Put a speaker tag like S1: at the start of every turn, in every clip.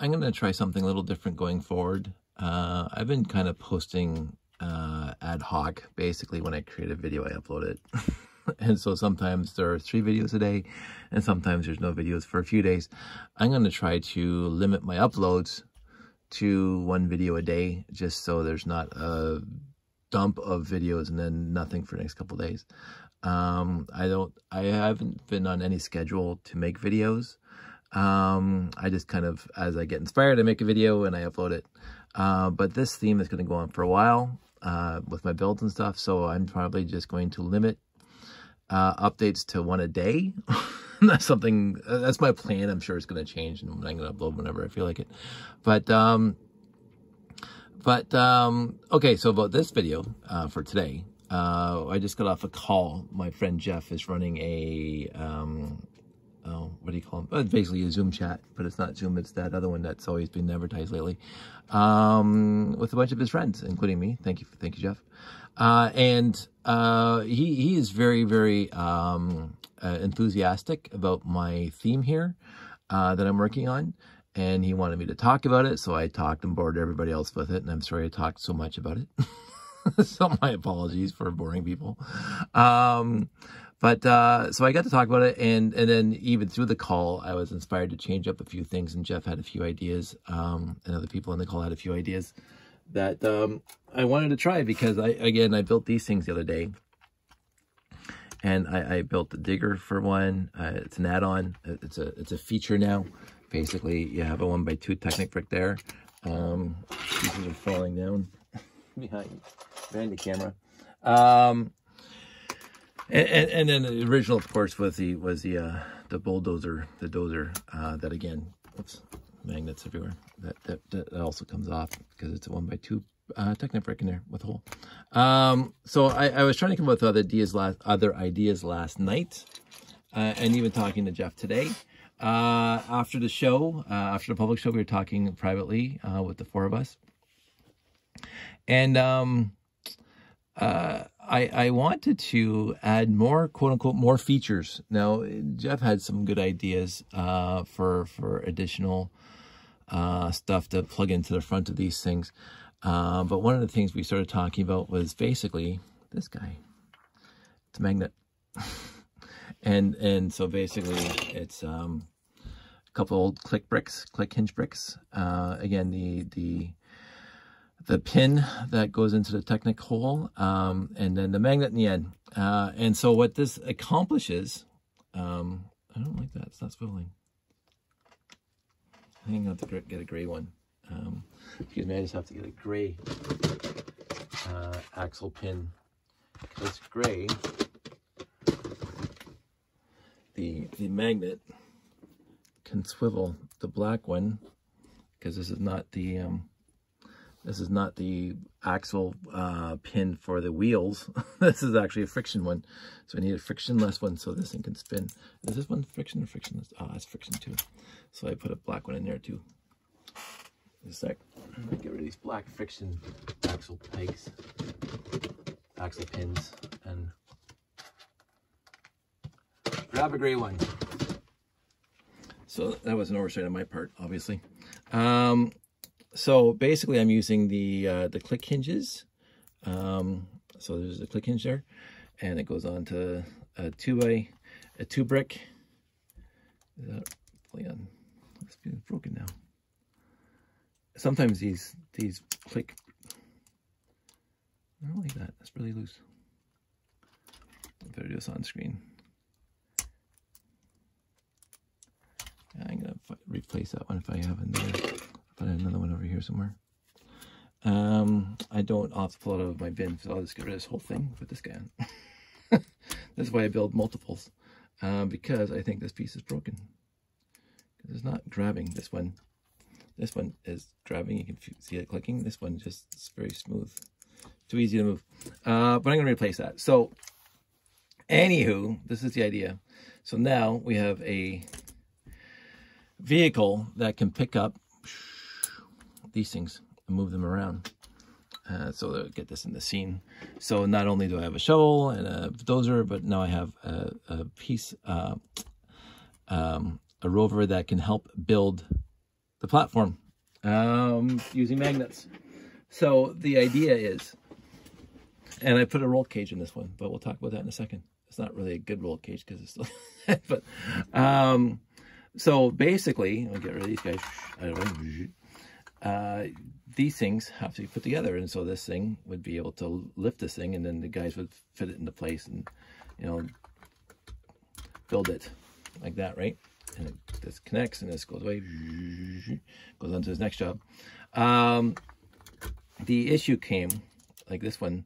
S1: I'm going to try something a little different going forward. Uh, I've been kind of posting uh, ad hoc. Basically, when I create a video, I upload it. and so sometimes there are three videos a day, and sometimes there's no videos for a few days. I'm going to try to limit my uploads to one video a day, just so there's not a dump of videos and then nothing for the next couple days. Um, I don't, I haven't been on any schedule to make videos. Um, I just kind of, as I get inspired, I make a video and I upload it. Uh, but this theme is going to go on for a while, uh, with my builds and stuff. So I'm probably just going to limit, uh, updates to one a day. that's something, that's my plan. I'm sure it's going to change and I'm going to upload whenever I feel like it. But, um, but, um, okay. So about this video, uh, for today, uh, I just got off a call. My friend Jeff is running a, um, oh, what do you call them? basically a Zoom chat, but it's not Zoom. It's that other one that's always been advertised lately, um, with a bunch of his friends, including me. Thank you, thank you, Jeff. Uh, and uh, he he is very very um, uh, enthusiastic about my theme here uh, that I'm working on, and he wanted me to talk about it. So I talked and bored everybody else with it, and I'm sorry I talked so much about it. so my apologies for boring people. Um, but uh, so I got to talk about it, and and then even through the call, I was inspired to change up a few things, and Jeff had a few ideas, um, and other people in the call had a few ideas that um, I wanted to try because I again I built these things the other day, and I, I built the digger for one. Uh, it's an add-on. It's a it's a feature now. Basically, you have a one by two Technic brick there. Um, pieces are falling down behind behind the camera. Um, and, and, and, then the original, of course, was the was the uh, the bulldozer, the dozer. Uh, that again, oops, magnets everywhere. That, that that also comes off because it's a one by two uh, Technic brick in there with a hole. Um, so I, I was trying to come up with other ideas last other ideas last night, uh, and even talking to Jeff today. Uh, after the show, uh, after the public show, we were talking privately uh, with the four of us, and um, uh, I, I wanted to add more quote unquote more features. Now Jeff had some good ideas uh, for for additional uh, stuff to plug into the front of these things. Uh, but one of the things we started talking about was basically this guy. It's a magnet, and and so basically it's um, a couple old click bricks, click hinge bricks. Uh, again, the the the pin that goes into the Technic hole, um, and then the magnet in the end. Uh, and so what this accomplishes, um, I don't like that, it's not swiveling. I think I have to get a gray one. Um, excuse me, I just have to get a gray uh, axle pin. Because gray, the, the magnet can swivel the black one, because this is not the um, this is not the axle uh, pin for the wheels. this is actually a friction one. So I need a frictionless one so this thing can spin. Is this one friction or frictionless? Ah, oh, it's friction too. So I put a black one in there too. Just a sec. Get rid of these black friction axle pegs, axle pins, and grab a gray one. So that was an oversight on my part, obviously. Um, so basically I'm using the uh, the click hinges. Um, so there's a click hinge there, and it goes on to a two by a two brick. Is that on? It's broken now. Sometimes these these click. I don't like that. That's really loose. I better do this on screen. I'm gonna replace that one if I have another put another one over here somewhere. Um, I don't off pull it out of my bin, so I'll just get rid of this whole thing, put this guy on. this is why I build multiples, uh, because I think this piece is broken. It's not grabbing this one. This one is grabbing, you can see it clicking. This one just is very smooth. Too easy to move. Uh, but I'm gonna replace that. So, anywho, this is the idea. So now we have a vehicle that can pick up these things and move them around. Uh, so they'll get this in the scene. So not only do I have a shovel and a dozer, but now I have a, a piece, uh, um, a rover that can help build the platform um, using magnets. So the idea is, and I put a roll cage in this one, but we'll talk about that in a second. It's not really a good roll cage because it's still, but um, so basically, I'll get rid of these guys. Uh, these things have to be put together, and so this thing would be able to lift this thing, and then the guys would fit it into place, and you know, build it like that, right? And it, this connects, and this goes away, goes on to his next job. Um, the issue came, like this one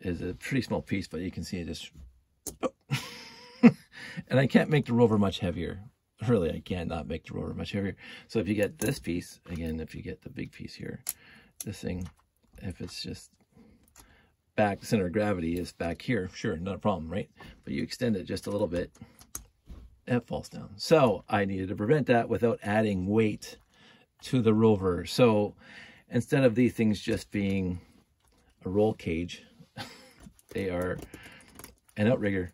S1: is a pretty small piece, but you can see it just, and I can't make the rover much heavier. Really, I cannot make the rover much heavier. So if you get this piece, again, if you get the big piece here, this thing, if it's just back, center of gravity is back here, sure, not a problem, right? But you extend it just a little bit, it falls down. So I needed to prevent that without adding weight to the rover. So instead of these things just being a roll cage, they are an outrigger.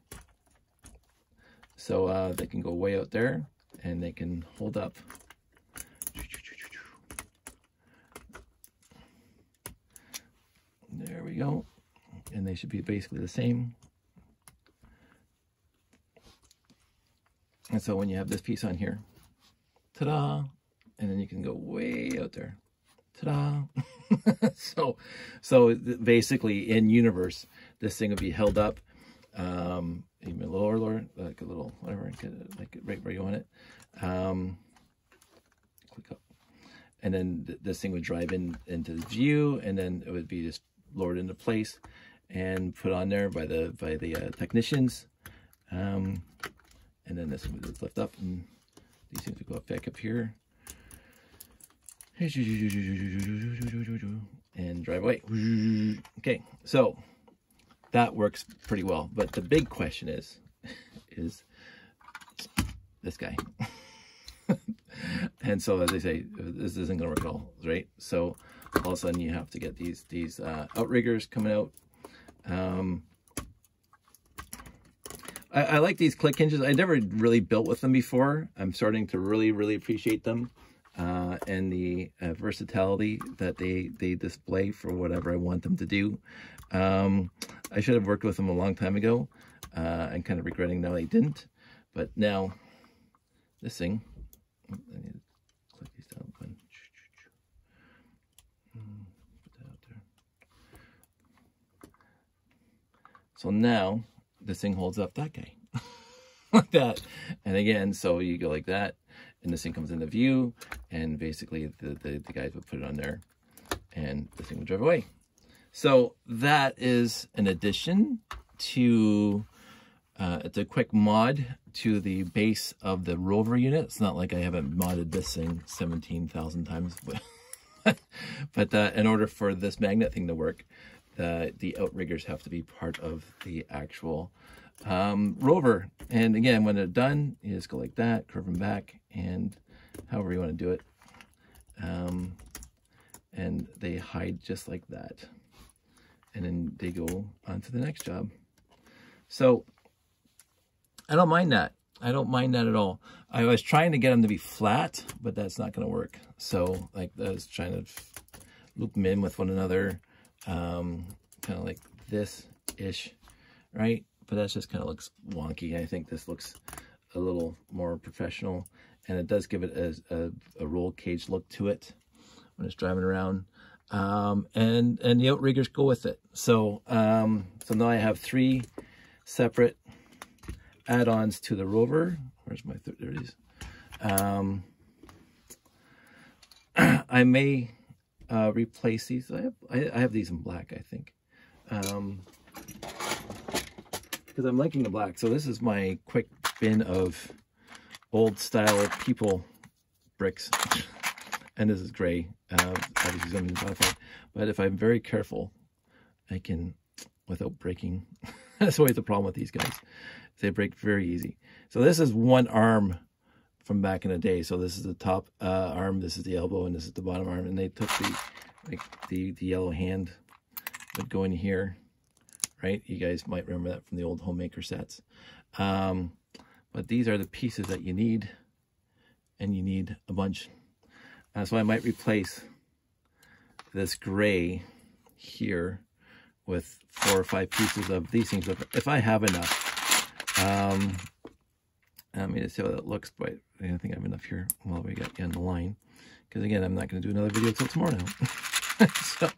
S1: So uh, they can go way out there and they can hold up. There we go. And they should be basically the same. And so when you have this piece on here, ta-da, and then you can go way out there ta-da so so basically in universe this thing would be held up um even a little lower like a little whatever like right where you want it. Um click up. And then th this thing would drive in into the view and then it would be just lowered into place and put on there by the by the uh, technicians. Um and then this would just lift up and these things would go up back up here. And drive away. Okay, so that works pretty well. But the big question is, is this guy. and so as I say, this isn't gonna work at all, right? So all of a sudden you have to get these these uh, outriggers coming out. Um, I, I like these click hinges. I never really built with them before. I'm starting to really, really appreciate them uh, and the uh, versatility that they, they display for whatever I want them to do. Um, I should have worked with them a long time ago. Uh, I'm kind of regretting now I didn't. But now, this thing, I need to click these down. Put that out there. So now, this thing holds up that guy. like that. And again, so you go like that and this thing comes into view and basically the, the, the guys would put it on there and the thing would drive away. So that is an addition to, uh, it's a quick mod to the base of the rover unit. It's not like I haven't modded this thing 17,000 times, but, but uh, in order for this magnet thing to work, uh, the outriggers have to be part of the actual um, rover. And again, when they're done, you just go like that, curve them back, and however you want to do it. Um, and they hide just like that. And then they go on to the next job. So I don't mind that. I don't mind that at all. I was trying to get them to be flat, but that's not going to work. So like I was trying to loop them in with one another, um, kind of like this-ish, right? But that just kind of looks wonky. I think this looks a little more professional and it does give it a, a, a roll cage look to it when it's driving around. Um, and, and the outriggers go with it. So, um, so now I have three separate add-ons to the rover. Where's my, th there it is. Um, I may uh, replace these. I have, I, I have these in black, I think. Um, because I'm liking the black. So this is my quick bin of old style people bricks. and this is gray. Uh, obviously something modified. But if I'm very careful, I can, without breaking. That's always the problem with these guys. They break very easy. So this is one arm from back in the day. So this is the top uh, arm, this is the elbow, and this is the bottom arm. And they took the like the, the yellow hand would go in here right? You guys might remember that from the old homemaker sets. Um, but these are the pieces that you need, and you need a bunch. Uh, so I might replace this gray here with four or five pieces of these things if, I have enough. Um, I mean, to see how that looks, but I think I have enough here while we get in the line. Because again, I'm not going to do another video until tomorrow. so,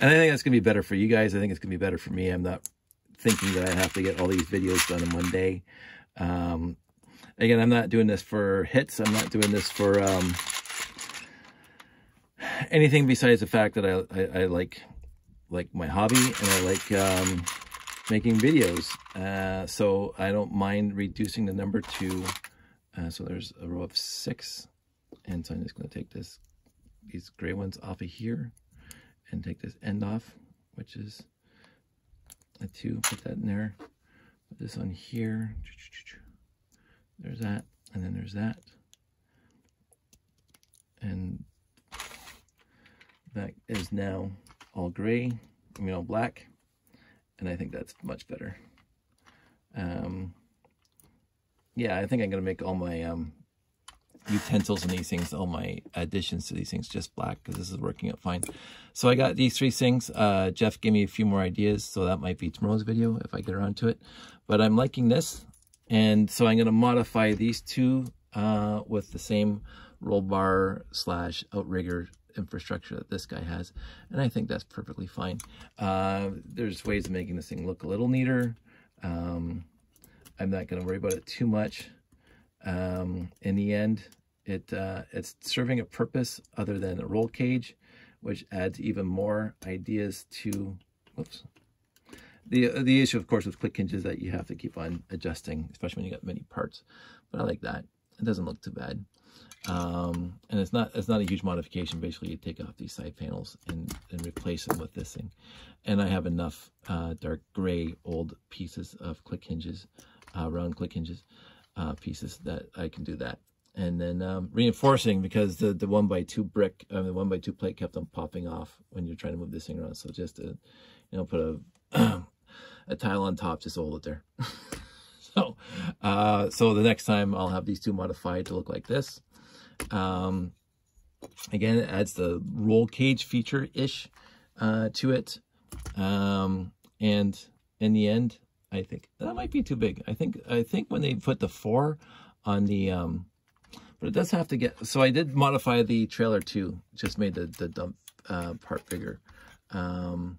S1: and I think that's going to be better for you guys. I think it's going to be better for me. I'm not thinking that I have to get all these videos done in one day. Um, again, I'm not doing this for hits. I'm not doing this for um, anything besides the fact that I, I, I, like like my hobby and I like um, making videos. Uh, so I don't mind reducing the number to, uh, so there's a row of six. And so I'm just going to take this, these gray ones off of here and take this end off, which is a two, put that in there. Put this on here. There's that. And then there's that. And that is now all gray, I mean all black. And I think that's much better. Um, yeah, I think I'm going to make all my um, utensils and these things, all my additions to these things, just black because this is working out fine. So I got these three things. Uh, Jeff gave me a few more ideas, so that might be tomorrow's video if I get around to it. But I'm liking this, and so I'm going to modify these two uh, with the same roll bar slash outrigger infrastructure that this guy has, and I think that's perfectly fine. Uh, there's ways of making this thing look a little neater. Um, I'm not going to worry about it too much um, in the end, it uh, it's serving a purpose other than a roll cage, which adds even more ideas to, whoops. The, the issue, of course, with click hinges that you have to keep on adjusting, especially when you got many parts. But I like that. It doesn't look too bad. Um, and it's not it's not a huge modification. Basically, you take off these side panels and, and replace them with this thing. And I have enough uh, dark gray old pieces of click hinges, uh, round click hinges, uh, pieces that I can do that. And then um, reinforcing because the, the one by two brick, uh, the one by two plate kept on popping off when you're trying to move this thing around. So just to, you know, put a, a tile on top, just hold it there. so, uh, so the next time I'll have these two modified to look like this. Um, again, it adds the roll cage feature-ish uh, to it. Um, and in the end, I think that might be too big. I think I think when they put the four on the um, but it does have to get. So I did modify the trailer too. Just made the the dump uh, part bigger. Um,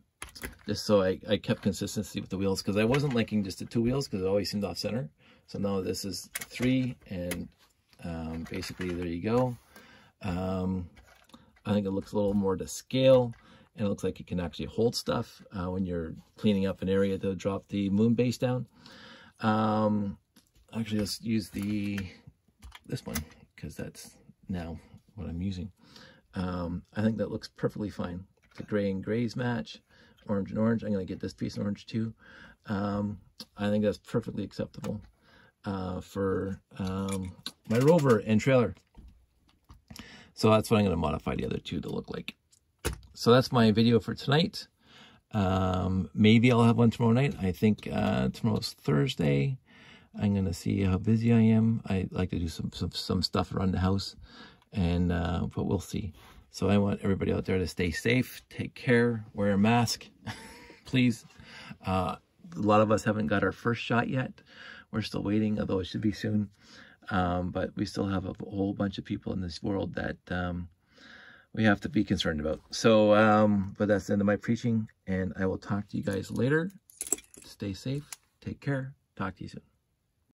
S1: just so I, I kept consistency with the wheels because I wasn't liking just the two wheels because it always seemed off center. So now this is three and um, basically there you go. Um, I think it looks a little more to scale and it looks like it can actually hold stuff uh, when you're cleaning up an area to drop the moon base down. Um, actually, let's use the this one because that's now what I'm using. Um, I think that looks perfectly fine. The gray and grays match, orange and orange. I'm going to get this piece orange too. Um, I think that's perfectly acceptable uh, for um, my rover and trailer. So that's what I'm going to modify the other two to look like so that's my video for tonight. Um, maybe I'll have one tomorrow night. I think uh, tomorrow's Thursday. I'm going to see how busy I am. I like to do some, some, some stuff around the house, and uh, but we'll see. So I want everybody out there to stay safe, take care, wear a mask, please. Uh, a lot of us haven't got our first shot yet. We're still waiting, although it should be soon. Um, but we still have a whole bunch of people in this world that um, we have to be concerned about. So, um, but that's the end of my preaching, and I will talk to you guys later. Stay safe. Take care. Talk to you soon.